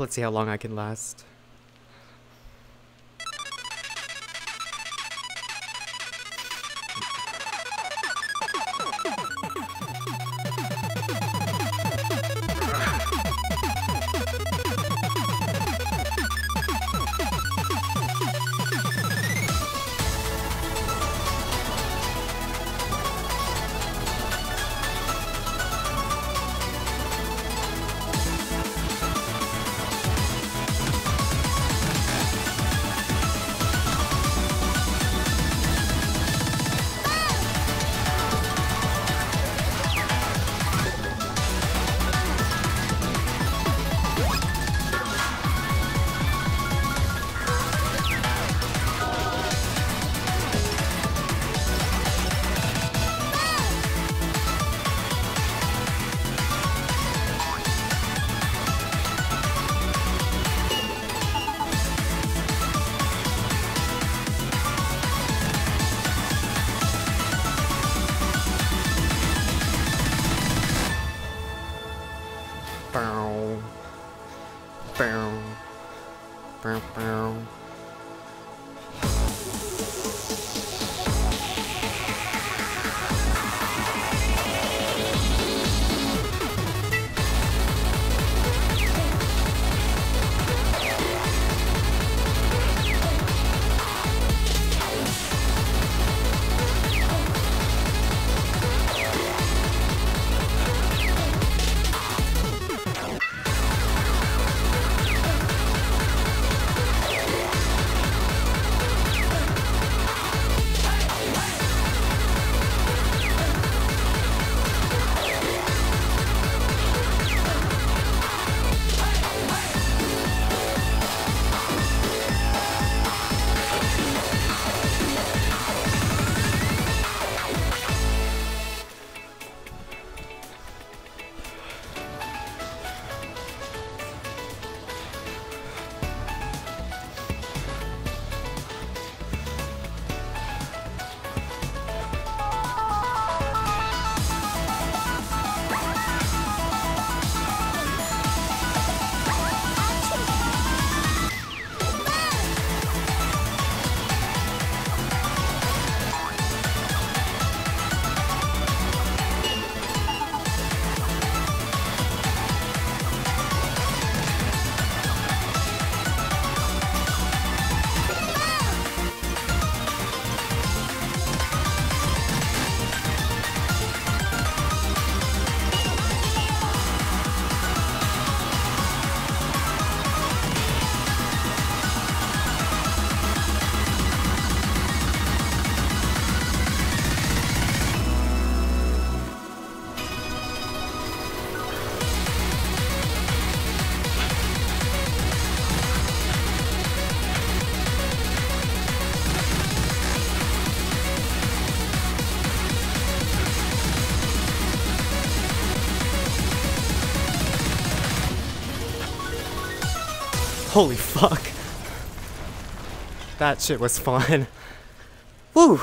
let's see how long I can last. Bow. Bow. Bow, bow. Holy fuck. That shit was fun. Woo!